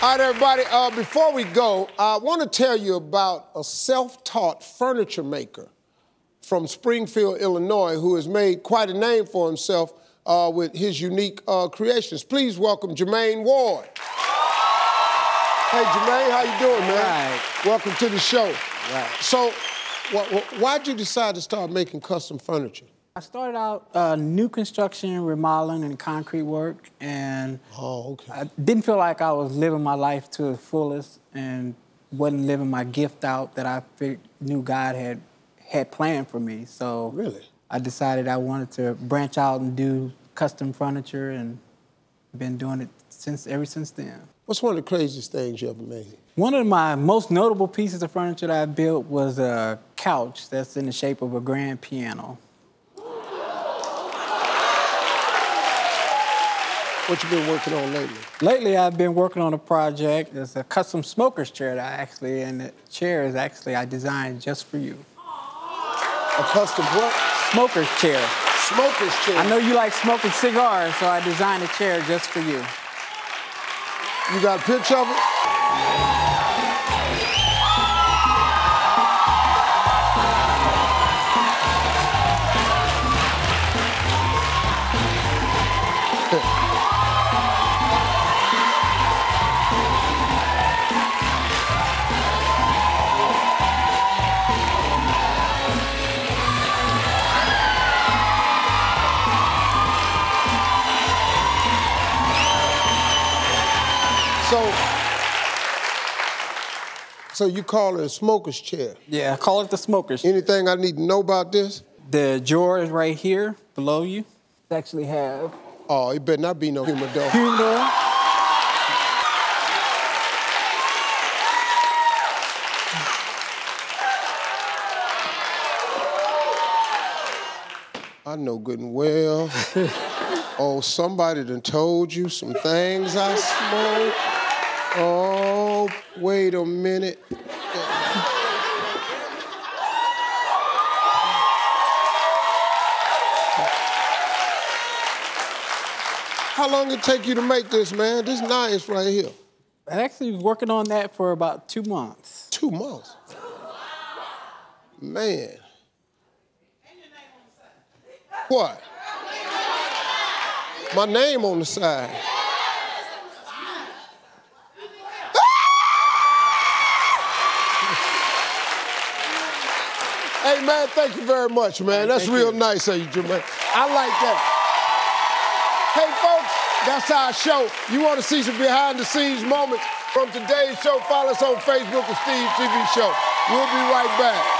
All right, everybody, uh, before we go, I want to tell you about a self taught furniture maker from Springfield, Illinois, who has made quite a name for himself uh, with his unique uh, creations. Please welcome Jermaine Ward. Hey, Jermaine, how you doing, man? Right. Welcome to the show. Right. So, wh- wh- why'd you decide to start making custom furniture? I started out uh, new construction, remodeling, and concrete work, and Oh, okay. I didn't feel like I was living my life to the fullest, and wasn't living my gift out that I knew God had had planned for me. So Really? I decided I wanted to branch out and do custom furniture, and been doing it since ever since then. What's one of the craziest things you ever made? One of my most notable pieces of furniture that I built was a couch that's in the shape of a grand piano. What you been working on lately? Lately, I've been working on a project. It's a custom smoker's chair that I actually, and the chair is actually I designed just for you. A custom what? Smoker's chair. Smoker's chair. I know you like smoking cigars, so I designed a chair just for you. You got a picture of it? So, so you call it a smoker's chair. Yeah, call it the smoker's. Anything I need to know about this? The drawer is right here below you. It actually have Oh, it better not be no humidor. humidor. I know good and well. oh, somebody done told you some things I smoke. Oh, wait a minute. How long did it take you to make this, man? This nice right here. I actually was working on that for about two months. Two months. Man. What? My name on the side. Hey man, thank you very much, man. That's thank real you. nice of you, Jermaine. I like that. Hey folks, that's our show. You want to see some behind the scenes moments from today's show? Follow us on Facebook, The Steve TV Show. We'll be right back.